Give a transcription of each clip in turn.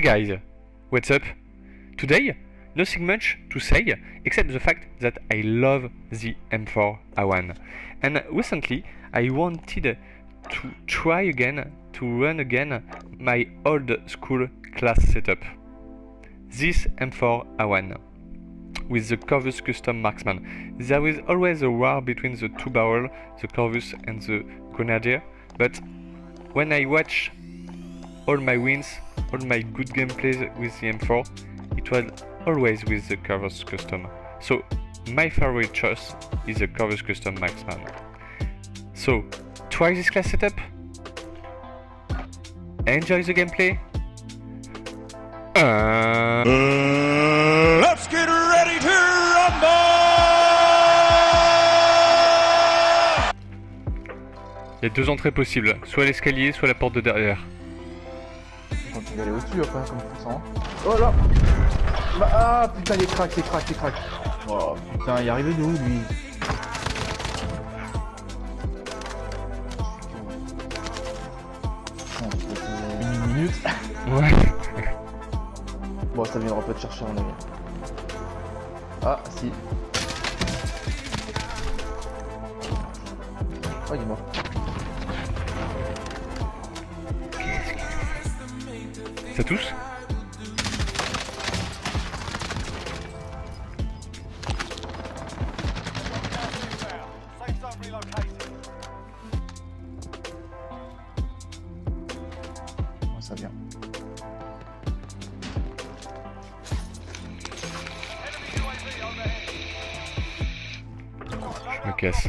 guys, what's up? Today, nothing much to say except the fact that I love the M4A1 and recently I wanted to try again to run again my old school class setup. This M4A1 with the Corvus Custom Marksman. There is always a war between the two barrel, the Corvus and the Grenadier, but when I watch all my wins, all my good gameplays with the M4, it was always with the Corvus Custom. So my favorite choice is the Corvus Custom Marksman. So try this class setup, enjoy the gameplay, uh... Let's get ready to rumble! Il y a deux entrées possibles, soit l'escalier, soit la porte de derrière. Tu vas aller au-dessus après, comme tu sens. Oh là bah, Ah putain, il est crack, il est crack, il est crack. Oh putain, il est arrivé de où lui Une minute. Ouais. Bon, ça viendra pas te chercher, mon ami. Ah, si. Oh, il est mort. Ça touche Oh, ça vient. Je me casse.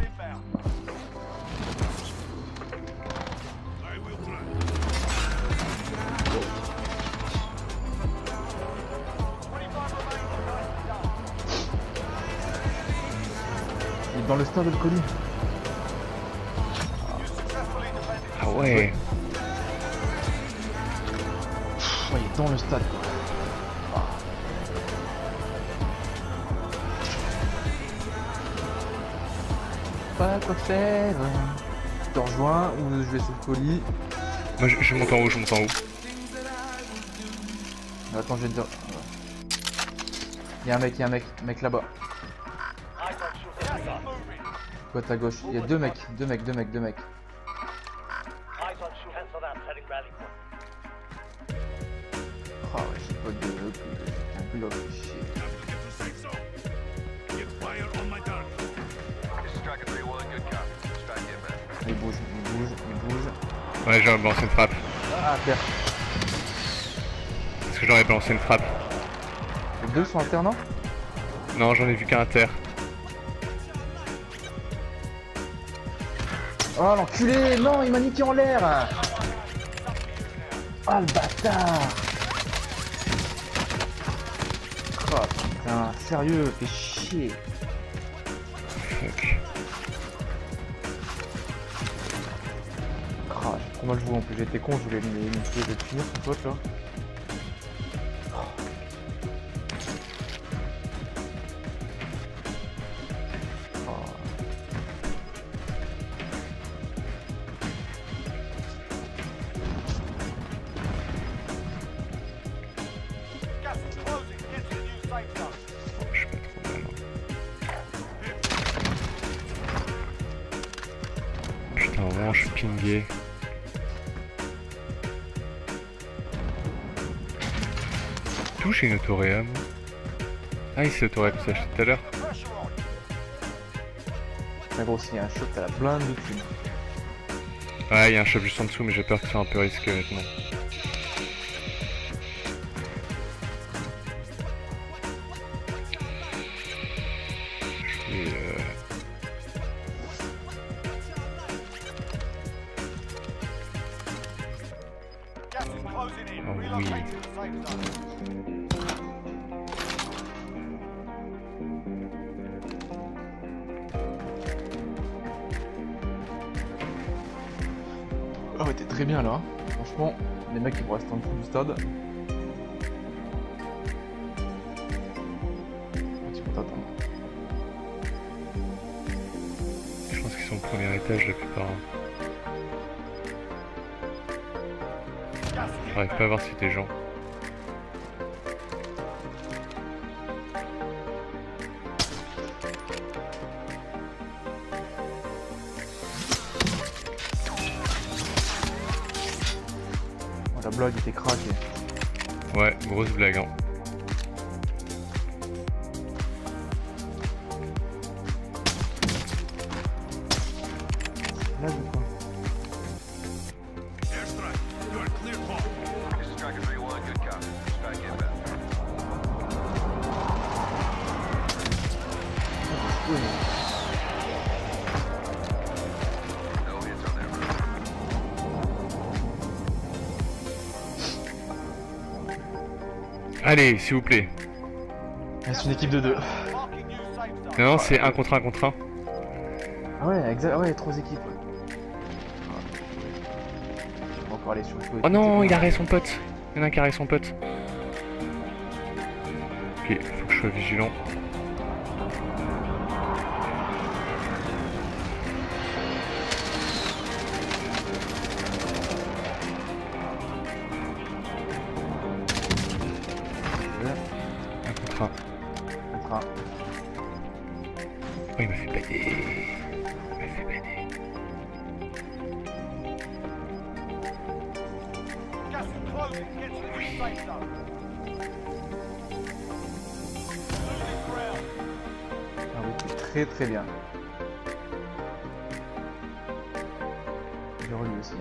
Dans le stade le colis. Ah ouais il est dans le stade quoi. Pas quoi faire. Je te rejoins ou je vais sur le colis. Moi je, je monte en haut, je monte en haut. Attends, je vais te dire. Il y a un mec, il y a un mec, mec là-bas. Quoi à gauche Il y a deux mecs, deux mecs, deux mecs, deux mecs. Ah ouais, j'ai pas de un bloc, chier. Il bouge, il bouge, il bouge. Ouais, j'aurais balancé une frappe. Ah. Est-ce que j'aurais balancé une frappe? Les deux sont alternants Non, j'en ai vu qu'un à terre. Oh l'enculé Non, il m'a niqué en l'air Ah le bâtard Oh putain, sérieux, fais chier. Oh, trop mal joué en plus, j'étais con, je voulais me de finir son pote là. Pingé. Touche une autoréa, moi. Ah, il s'est autoréa que ça acheté tout à l'heure. Mais gros, s'il y a un shot, t'as blinde de thunes. Ouais, il y a un shop juste en dessous, mais j'ai peur que ce soit un peu risqué, honnêtement. T'es très bien là. Franchement, les mecs ils vont rester en dessous du stade. Je pense qu'ils sont au premier étage la plupart. hein. J'arrive pas à voir si des gens. Blague était craquée. Ouais, grosse blague. Hein. Blague Allez, s'il vous plaît. c'est une équipe de deux. Non, non, c'est un contre un contre un. Ah ouais, exact. Ouais, trois équipes. ouais. Je vais encore aller sur le coup. Oh non, il a arrêté son pote. Il y en a un qui a arrêté son pote. Ok, faut que je sois vigilant. Contre un. Oh, il m'a fait bader. Il m'a fait ground. Ah oui, c'est très très bien. J'ai relu aussi.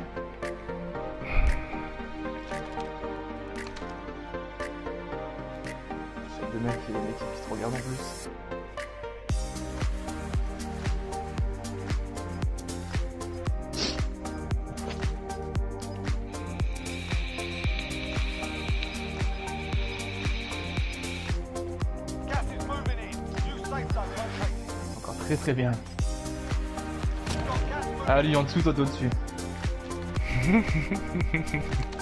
Safe zone located. Encore très très bien. Ah lui en dessous, toi au-dessus.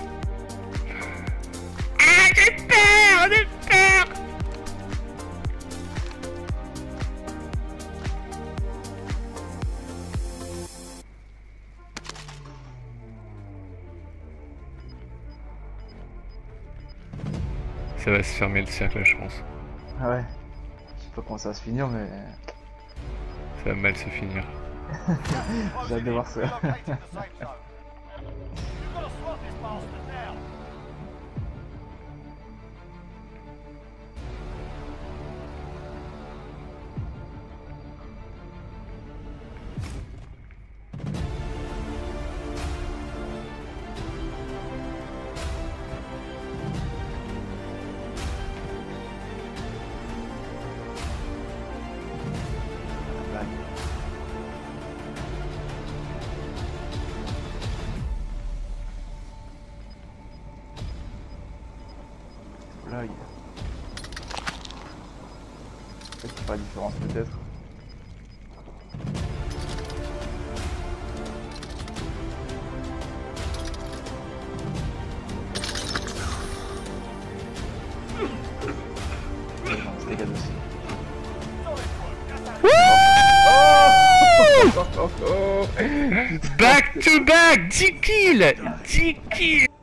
Ça va se fermer le cercle, je pense. Ah ouais. Je sais pas comment ça va se finir, mais Ça va mal se finir. j'ai hâte de voir ça. Peut-être qu'il fera la différence peut-être. Oh, oh, oh. Back to back 10 kills 10 kills